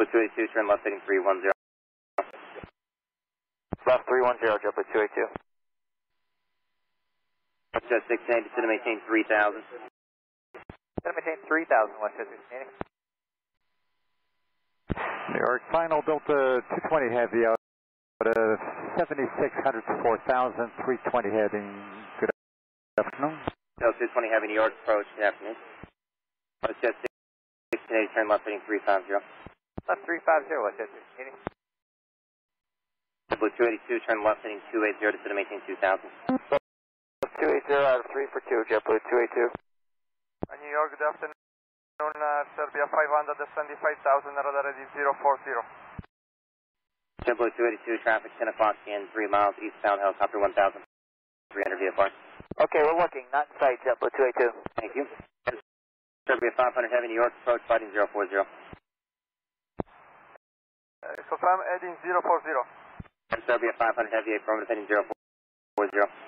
JetBlue 282, turn left heading 310. Left 310, JetBlue 282. Westjet 680, descend to maintain 3000. Gonna maintain 3000, Westjet 680. New York, final Delta 220 heavy out uh, 7600 to 4000, 320 heading. Good afternoon. Delta 220 heavy New York approach, good afternoon. Westjet 680, turn left heading 350. Left 350, Westjet 680. JetBlue 282, turn left heading 280, descend to maintain 2000. 280 out of 3 for 2, JetBlue 282. New York, good afternoon. Uh, Serbia 500, descending 5000, radar ready 040. JetBlue 282, traffic 10 o'clock in 3 miles, eastbound helicopter 1300 VFR. Okay, we're looking, not in sight, JetBlue 282. Thank you. Serbia 500 heavy New York approach, fighting 040. Confirm heading 040. Serbia 500 heavy, affirmative heading 040.